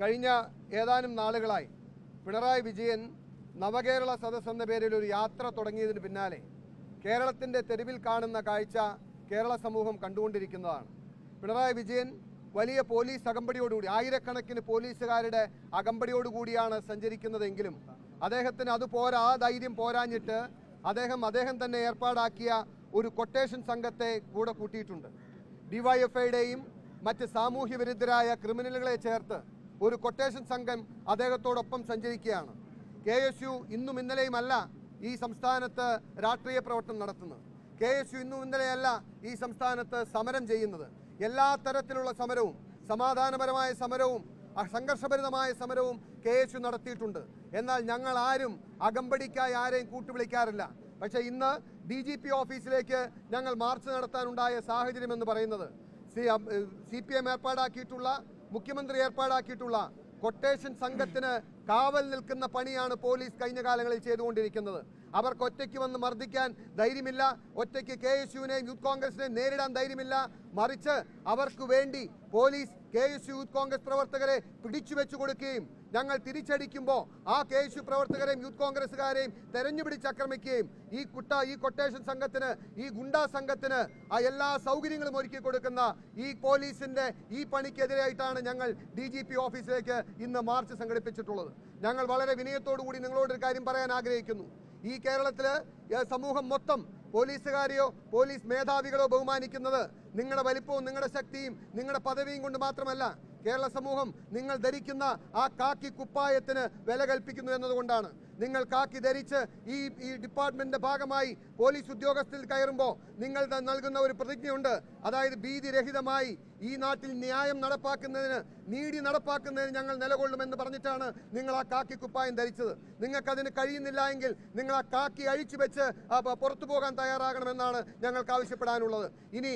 കഴിഞ്ഞ ഏതാനും നാളുകളായി പിണറായി വിജയൻ നവകേരള സദസ് എന്ന പേരിൽ ഒരു യാത്ര തുടങ്ങിയതിന് പിന്നാലെ കേരളത്തിന്റെ തെരുവിൽ കാണുന്ന കാഴ്ച കേരള സമൂഹം കണ്ടുകൊണ്ടിരിക്കുന്നതാണ്. പിണറായി വിജയൻ വലിയ പോലീസ് അകമ്പടിയോടുകൂടി ആയിരക്കണക്കിന് പോലീസുകാരുടെ അകമ്പടിയോടുകൂടിയാണ് സഞ്ചരിക്കുന്നതെങ്കിലും അദ്ദേഹത്തിന് അത് പോരാ ആ ധൈര്യം പോരാഞ്ഞിട്ട് അദ്ദേഹം അദ്ദേഹം തന്നെ ഏർപ്പാടാക്കിയ ഒരു കൊട്ടേഷൻ സംഘത്തെ കൂടെ കൂട്ടിയിട്ടുണ്ട്. ഡിവൈഎഫ്ഐയുടെയും മറ്റ് സാമൂഹ്യ വിരുദ്ധരായ ക്രിമിനലുകളെ ചേർത്ത് ഒരു കൊട്ടേഷൻ സംഘം അദ്ദേഹത്തോടൊപ്പം സഞ്ചരിക്കുകയാണ്. കെ എസ് യു ഇന്നും ഇന്നലെയുമല്ല ഈ സംസ്ഥാനത്ത് രാഷ്ട്രീയ പ്രവർത്തനം നടത്തുന്നത്. കെ എസ് യു ഇന്നും ഇന്നലെയല്ല ഈ സംസ്ഥാനത്ത് സമരം ചെയ്യുന്നത്. എല്ലാ തരത്തിലുള്ള സമരവും സമാധാനപരമായ സമരവും സംഘർഷഭരിതമായ സമരവും കെ എസ് യു നടത്തിയിട്ടുണ്ട്. എന്നാൽ ഞങ്ങൾ ആരും അകമ്പടിക്കായി ആരെയും കൂട്ടുവിളിക്കാറില്ല. പക്ഷേ ഇന്ന് ഡി ജി പി ഓഫീസിലേക്ക് ഞങ്ങൾ മാർച്ച് നടത്താനുണ്ടായ സാഹചര്യം എന്ന് പറയുന്നത് സി സി പി എം ഏർപ്പാടാക്കിയിട്ടുള്ള മുഖ്യമന്ത്രി ഏർപ്പാടാക്കിയിട്ടുള്ള കൊട്ടേഷൻ സംഘത്തിന് കാവൽ നിൽക്കുന്ന പണിയാണ് പോലീസ് കഴിഞ്ഞ കാലങ്ങളിൽ ചെയ്തുകൊണ്ടിരിക്കുന്നത്. അവർക്ക് ഒറ്റയ്ക്ക് വന്ന് മർദ്ദിക്കാൻ ധൈര്യമില്ല. ഒറ്റയ്ക്ക് കെ എസ് യുവിനെയും യൂത്ത് കോൺഗ്രസിനെയും നേരിടാൻ ധൈര്യമില്ല. മറിച്ച് അവർക്ക് വേണ്ടി police K S youth Congress പ്രവർത്തകരെ പിടിച്ചു വെച്ചു കൊടുക്കുകയും ഞങ്ങൾ തിരിച്ചടിക്കുമ്പോൾ ആ കെ എസ് യു പ്രവർത്തകരെയും യൂത്ത് കോൺഗ്രസ്സുകാരെയും തെരഞ്ഞു പിടിച്ചാക്രമിക്കുകയും ഈ കുട്ട ഈ കൊട്ടേഷൻ സംഘത്തിന് ഈ ഗുണ്ടാ സംഘത്തിന് ആ എല്ലാ സൗകര്യങ്ങളും ഒരുക്കി കൊടുക്കുന്ന ഈ പോലീസിന്റെ ഈ പണിക്കെതിരായിട്ടാണ് ഞങ്ങൾ ഡി ജി പി ഓഫീസിലേക്ക് ഇന്ന് മാർച്ച് സംഘടിപ്പിച്ചിട്ടുള്ളത്. ഞങ്ങൾ വളരെ വിനയത്തോടു കൂടി നിങ്ങളോട് ഒരു കാര്യം പറയാൻ ആഗ്രഹിക്കുന്നു. ഈ കേരളത്തിൽ ഏ, സമൂഹം മൊത്തം പോലീസുകാരെയോ പോലീസ് മേധാവികളോ ബഹുമാനിക്കുന്നത് നിങ്ങളുടെ വലിപ്പവും നിങ്ങളുടെ ശക്തിയും നിങ്ങളുടെ പദവിയും കൊണ്ട് മാത്രമല്ല. കേരള സമൂഹം നിങ്ങൾ ധരിക്കുന്ന ആ കാക്കി കുപ്പായത്തിന് വില കൽപ്പിക്കുന്നു എന്നതുകൊണ്ടാണ്. നിങ്ങൾ കാക്കി ധരിച്ച് ഈ ഈ ഡിപ്പാർട്ട്മെന്റിന്റെ ഭാഗമായി പോലീസ് ഉദ്യോഗസ്ഥരിൽ കയറുമ്പോൾ നിങ്ങൾ നൽകുന്ന ഒരു പ്രതിജ്ഞയുണ്ട്. അതായത് ഭീതിരഹിതമായി ഈ നാട്ടിൽ ന്യായം നടപ്പാക്കുന്നതിന് നീതി നടപ്പാക്കുന്നതിന് ഞങ്ങൾ നിലകൊള്ളുമെന്ന് പറഞ്ഞിട്ടാണ് നിങ്ങൾ ആ കാക്കി കുപ്പായം ധരിച്ചത്. നിങ്ങൾക്കതിന് കഴിയുന്നില്ല എങ്കിൽ നിങ്ങൾ ആ കാക്കി അഴിച്ചു വെച്ച് പുറത്തു പോകാൻ തയ്യാറാകണമെന്നാണ് ഞങ്ങൾക്ക് ആവശ്യപ്പെടാനുള്ളത്. ഇനി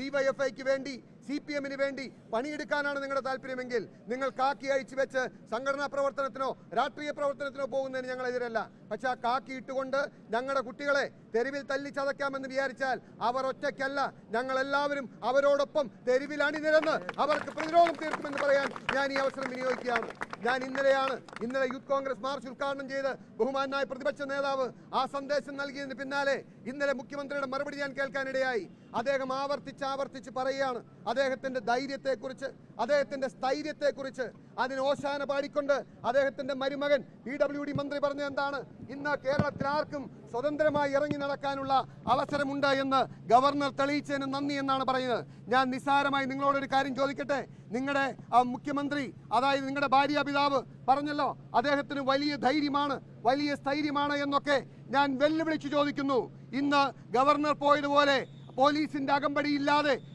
ഡിവൈഎഫ്ഐക്ക് വേണ്ടി സി പി എമ്മിന് വേണ്ടി പണിയെടുക്കാനാണ് നിങ്ങളുടെ താല്പര്യമെങ്കിൽ നിങ്ങൾ കാക്കി അഴിച്ചു വെച്ച് സംഘടനാ പ്രവർത്തനത്തിനോ രാഷ്ട്രീയ പ്രവർത്തനത്തിനോ പോകുന്നതിന് ഞങ്ങളെതിരല്ല. പക്ഷെ ആ കാക്കി ഇട്ടുകൊണ്ട് ഞങ്ങളുടെ കുട്ടികളെ തെരുവിൽ തല്ലി ചതയ്ക്കാമെന്ന് വിചാരിച്ചാൽ അവർ ഒറ്റയ്ക്കല്ല. ഞങ്ങൾ എല്ലാവരും അവരോടൊപ്പം തെരുവിൽ അണിനിരന്ന് അവർക്ക് പ്രതിരോധം തീർക്കുമെന്ന് പറയാൻ ഞാൻ ഈ അവസരം വിനിയോഗിക്കുകയാണ്. ഞാൻ ഇന്നലെയാണ് ഇന്നലെ യൂത്ത് കോൺഗ്രസ് മാർച്ച് ഉദ്ഘാടനം ചെയ്ത് ബഹുമാനായ പ്രതിപക്ഷ നേതാവ് ആ സന്ദേശം നൽകിയതിന് പിന്നാലെ ഇന്നലെ മുഖ്യമന്ത്രിയുടെ മറുപടി ഞാൻ കേൾക്കാനിടയായി. അദ്ദേഹം ആവർത്തിച്ച് ആവർത്തിച്ച് പറയുകയാണ്. അദ്ദേഹത്തിന്റെ ധൈര്യത്തെക്കുറിച്ച് അദ്ദേഹത്തിന്റെ സ്ഥൈര്യത്തെക്കുറിച്ച് അതിന് ഓശാന പാടിക്കൊണ്ട് അദ്ദേഹത്തിന്റെ മരുമകൻ പി മന്ത്രി പറഞ്ഞത് എന്താണ്? ഇന്ന് കേരളത്തിൽ ആർക്കും സ്വതന്ത്രമായി ഇറങ്ങി നടക്കാനുള്ള അവസരമുണ്ട് എന്ന് ഗവർണർ തെളിയിച്ചതിന് നന്ദി എന്നാണ് പറയുന്നത്. ഞാൻ നിസ്സാരമായി നിങ്ങളോടൊരു കാര്യം ചോദിക്കട്ടെ? നിങ്ങളുടെ മുഖ്യമന്ത്രി അതായത് നിങ്ങളുടെ ഭാര്യ പിതാവ് പറഞ്ഞല്ലോ അദ്ദേഹത്തിന് വലിയ ധൈര്യമാണ് വലിയ സ്ഥൈര്യമാണ് എന്നൊക്കെ ഞാൻ വെല്ലുവിളിച്ചു ചോദിക്കുന്നു. ഇന്ന് ഗവർണർ പോയതുപോലെ പോലീസിന്റെ അകമ്പടി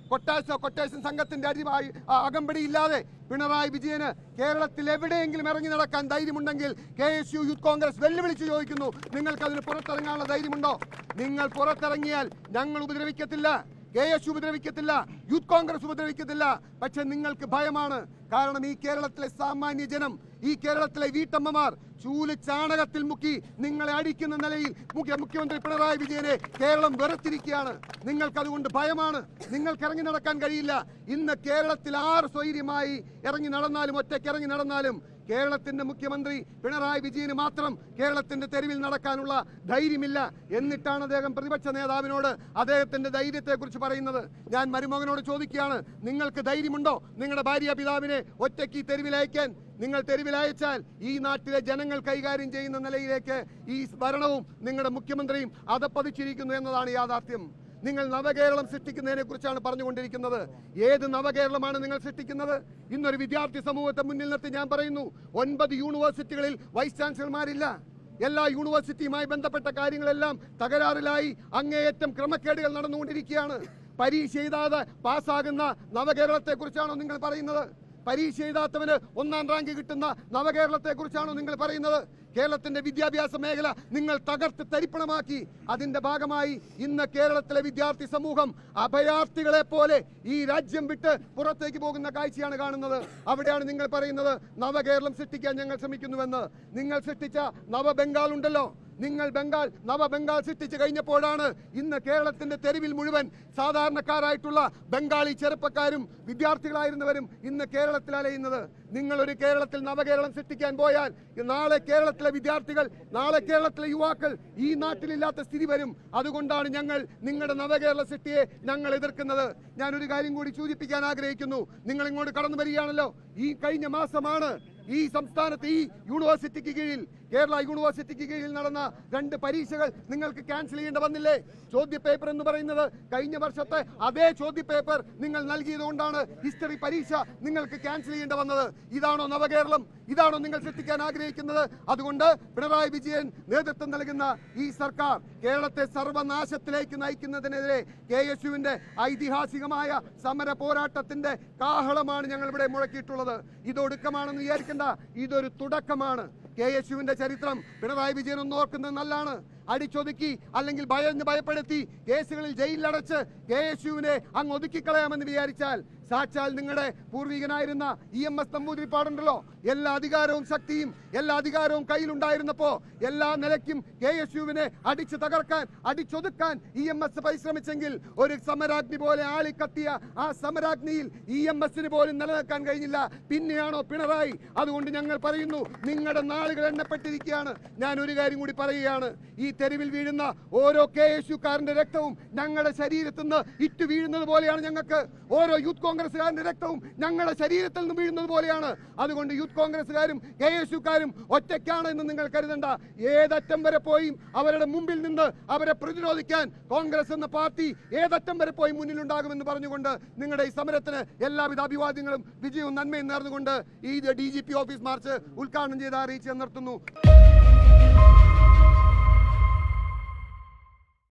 ഇല്ലാതെ കൊട്ടാശ കൊട്ടേഷൻ സംഘത്തിന്റെ അടിവായി അകമ്പടി ഇല്ലാതെ പിണറായി വിജയന് കേരളത്തിൽ എവിടെയെങ്കിലും ഇറങ്ങി നടക്കാൻ ധൈര്യമുണ്ടെങ്കിൽ K S U youth Congress വെല്ലുവിളിച്ച് ചോദിക്കുന്നു. നിങ്ങൾക്ക് അതിന് പുറത്തിറങ്ങാനുള്ള ധൈര്യമുണ്ടോ? നിങ്ങൾ പുറത്തിറങ്ങിയാൽ ഞങ്ങൾ ഉപദ്രവിക്കത്തില്ല. കെ എസ് ഉപദ്രവിക്കത്തില്ല യൂത്ത് കോൺഗ്രസ് ഉപദ്രവിക്കത്തില്ല. പക്ഷെ നിങ്ങൾക്ക് ഭയമാണ്. കാരണം ഈ കേരളത്തിലെ സാമാന്യ ജനം ഈ കേരളത്തിലെ വീട്ടമ്മമാർ ചൂൽ ചാണകത്തിൽ മുക്കി നിങ്ങളെ അടിക്കുന്ന നിലയിൽ മുഖ്യ മുഖ്യമന്ത്രി പിണറായി വിജയനെ കേരളം വെറുത്തിരിക്കുകയാണ്. നിങ്ങൾക്ക് അതുകൊണ്ട് ഭയമാണ്. നിങ്ങൾക്ക് ഇറങ്ങി നടക്കാൻ കഴിയില്ല. ഇന്ന് കേരളത്തിൽ ആറ് സ്വൈര്യമായി ഇറങ്ങി നടന്നാലും ഒറ്റയ്ക്ക് ഇറങ്ങി നടന്നാലും കേരളത്തിന്റെ മുഖ്യമന്ത്രി പിണറായി വിജയന് മാത്രം കേരളത്തിന്റെ തെരുവിൽ നടക്കാനുള്ള ധൈര്യമില്ല എന്നിട്ടാണ് അദ്ദേഹം പ്രതിപക്ഷ നേതാവിനോട് അദ്ദേഹത്തിന്റെ ധൈര്യത്തെക്കുറിച്ച് പറയുന്നത്. ഞാൻ മരുമകനോട് ചോദിക്കുകയാണ് നിങ്ങൾക്ക് ധൈര്യമുണ്ടോ? നിങ്ങളുടെ ഭാര്യ പിതാവിനെ ഒറ്റയ്ക്ക് തെരുവിലയക്കാൻ നിങ്ങൾ തെരുവിലയച്ചാൽ ഈ നാട്ടിലെ ജനങ്ങൾ കൈകാര്യം ചെയ്യുന്ന നിലയിലേക്ക് ഈ ഭരണവും നിങ്ങളുടെ മുഖ്യമന്ത്രിയും അതപ്പതിച്ചിരിക്കുന്നു എന്നതാണ് യാഥാർത്ഥ്യം. നിങ്ങൾ നവകേരളം സൃഷ്ടിക്കുന്നതിനെ കുറിച്ചാണ് പറഞ്ഞുകൊണ്ടിരിക്കുന്നത്. ഏത് നവകേരളമാണ് നിങ്ങൾ സൃഷ്ടിക്കുന്നത്? ഇന്നൊരു വിദ്യാർത്ഥി സമൂഹത്തെ മുന്നിൽ നിർത്തി ഞാൻ പറയുന്നു ഒൻപത് യൂണിവേഴ്സിറ്റികളിൽ വൈസ് ചാൻസലർമാരില്ല. എല്ലാ യൂണിവേഴ്സിറ്റിയുമായി ബന്ധപ്പെട്ട കാര്യങ്ങളെല്ലാം തകരാറിലായി അങ്ങേയറ്റം ക്രമക്കേടുകൾ നടന്നുകൊണ്ടിരിക്കുകയാണ്. പരീക്ഷ എഴുതാതെ പാസ്സാകുന്ന നവകേരളത്തെ കുറിച്ചാണോ നിങ്ങൾ പറയുന്നത്? പരീക്ഷ എഴുതാത്തവന് ഒന്നാം റാങ്ക് കിട്ടുന്ന നവകേരളത്തെ കുറിച്ചാണോ നിങ്ങൾ പറയുന്നത്? കേരളത്തിന്റെ വിദ്യാഭ്യാസ മേഖല നിങ്ങൾ തകർത്ത് തരിപ്പണമാക്കി. അതിന്റെ ഭാഗമായി ഇന്ന് കേരളത്തിലെ വിദ്യാർത്ഥി സമൂഹം അഭയാർത്ഥികളെ പോലെ ഈ രാജ്യം വിട്ട് പുറത്തേക്ക് പോകുന്ന കാഴ്ചയാണ് കാണുന്നത്. അവിടെയാണ് നിങ്ങൾ പറയുന്നത് നവകേരളം സൃഷ്ടിക്കാൻ ഞങ്ങൾ ശ്രമിക്കുന്നുവെന്ന്. നിങ്ങൾ സൃഷ്ടിച്ച നവബംഗാൾ ഉണ്ടല്ലോ നിങ്ങൾ ബംഗാൾ നവ ബംഗാൾ സൃഷ്ടിച്ചു കഴിഞ്ഞപ്പോഴാണ് ഇന്ന് കേരളത്തിന്റെ തെരുവിൽ മുഴുവൻ സാധാരണക്കാരായിട്ടുള്ള ബംഗാളി ചെറുപ്പക്കാരും വിദ്യാർത്ഥികളായിരുന്നവരും ഇന്ന് കേരളത്തിൽ അലയുന്നത്. നിങ്ങൾ ഒരു കേരളത്തിൽ നവകേരളം സൃഷ്ടിക്കാൻ പോയാൽ നാളെ കേരളത്തിലെ വിദ്യാർത്ഥികൾ നാളെ കേരളത്തിലെ യുവാക്കൾ ഈ നാട്ടിലില്ലാത്ത സ്ഥിതി വരും. അതുകൊണ്ടാണ് ഞങ്ങൾ നിങ്ങളുടെ നവകേരള സൃഷ്ടിയെ ഞങ്ങൾ എതിർക്കുന്നത്. ഞാൻ ഒരു കാര്യം കൂടി സൂചിപ്പിക്കാൻ ആഗ്രഹിക്കുന്നു. നിങ്ങൾ ഇങ്ങോട്ട് കടന്നു വരികയാണല്ലോ. ഈ കഴിഞ്ഞ മാസമാണ് ഈ സംസ്ഥാനത്ത് ഈ യൂണിവേഴ്സിറ്റിക്ക് കീഴിൽ കേരള യൂണിവേഴ്സിറ്റിക്ക് കീഴിൽ നടന്ന രണ്ട് പരീക്ഷകൾ നിങ്ങൾക്ക് ക്യാൻസൽ ചെയ്യേണ്ട വന്നില്ലേ? ചോദ്യ പേപ്പർ എന്ന് പറയുന്നത് കഴിഞ്ഞ വർഷത്തെ അതേ ചോദ്യ പേപ്പർ നിങ്ങൾ നൽകിയതുകൊണ്ടാണ് ഹിസ്റ്ററി പരീക്ഷ നിങ്ങൾക്ക് ക്യാൻസൽ ചെയ്യേണ്ടി വന്നത്. ഇതാണോ നവകേരളം? ഇതാണോ നിങ്ങൾ സൃഷ്ടിക്കാൻ ആഗ്രഹിക്കുന്നത്? അതുകൊണ്ട് പിണറായി വിജയൻ നേതൃത്വം നൽകുന്ന ഈ സർക്കാർ കേരളത്തെ സർവനാശത്തിലേക്ക് നയിക്കുന്നതിനെതിരെ കെ എസ് യുവിന്റെ ഐതിഹാസികമായ സമര പോരാട്ടത്തിന്റെ കാഹളമാണ് ഞങ്ങൾ ഇവിടെ മുഴക്കിയിട്ടുള്ളത്. ഇതൊടുക്കമാണെന്ന് വിചാരിക്കേണ്ട. ഇതൊരു തുടക്കമാണ്. കെ എസ് ചരിത്രം പിണറായി വിജയൻ ഒന്ന് ഓർക്കുന്നത് നല്ലതാണ്. അടിച്ചൊതുക്കി അല്ലെങ്കിൽ ഭയന്ന് ഭയപ്പെടുത്തി കേസുകളിൽ ജയിലിലടച്ച് കെ എസ് യുവിനെ അങ്ങ് ഒതുക്കിക്കളയാമെന്ന് വിചാരിച്ചാൽ സാക്ഷാൽ നിങ്ങളുടെ പൂർവികനായിരുന്ന ഇ എം എസ് നമ്പൂതിരിപ്പാടുണ്ടല്ലോ. എല്ലാ അധികാരവും ശക്തിയും എല്ലാ അധികാരവും കയ്യിലുണ്ടായിരുന്നപ്പോ എല്ലാ നിലയ്ക്കും കെ എസ് യുവിനെ അടിച്ചു തകർക്കാൻ അടിച്ചൊതുക്കാൻ ഇ എം എസ് പരിശ്രമിച്ചെങ്കിൽ ഒരു സമരാഗ്നി പോലെ ആളിക്കത്തിയ ആ സമരാഗ്നിയിൽ ഇ എം എസിന് പോലും നിലനിൽക്കാൻ കഴിഞ്ഞില്ല. പിന്നെയാണോ പിണറായി? അതുകൊണ്ട് ഞങ്ങൾ പറയുന്നു നിങ്ങളുടെ നാളുകൾ എണ്ണപ്പെട്ടിരിക്കുകയാണ്. ഞാൻ ഒരു കാര്യം കൂടി പറയുകയാണ്. ഈ തെരുവിൽ വീഴുന്ന ഓരോ കെ എസ് യുക്കാരന്റെ രക്തവും ഞങ്ങളുടെ ശരീരത്തിൽ നിന്ന് ഇറ്റു വീഴുന്നത് പോലെയാണ് ഞങ്ങൾക്ക്. ഓരോ യൂത്ത് കോൺഗ്രസ്സുകാരന്റെ രക്തവും ഞങ്ങളുടെ ശരീരത്തിൽ നിന്ന് വീഴുന്നത് പോലെയാണ്. അതുകൊണ്ട് യൂത്ത് കോൺഗ്രസ്സുകാരും കെ എസ് യുക്കാരും ഒറ്റയ്ക്കാണ് എന്ന് നിങ്ങൾ കരുതണ്ട. ഏതറ്റം വരെ പോയി അവരുടെ മുമ്പിൽ നിന്ന് അവരെ പ്രതിരോധിക്കാൻ കോൺഗ്രസ് എന്ന പാർട്ടി ഏതറ്റം വരെ പോയി മുന്നിലുണ്ടാകുമെന്ന് പറഞ്ഞുകൊണ്ട് നിങ്ങളുടെ ഈ സമരത്തിന് എല്ലാവിധ അഭിവാദ്യങ്ങളും വിജയവും നന്മയും നേർന്നുകൊണ്ട് ഈ ഡി ഓഫീസ് മാർച്ച് ഉദ്ഘാടനം ചെയ്ത് അറിയിച്ച് നിർത്തുന്നു.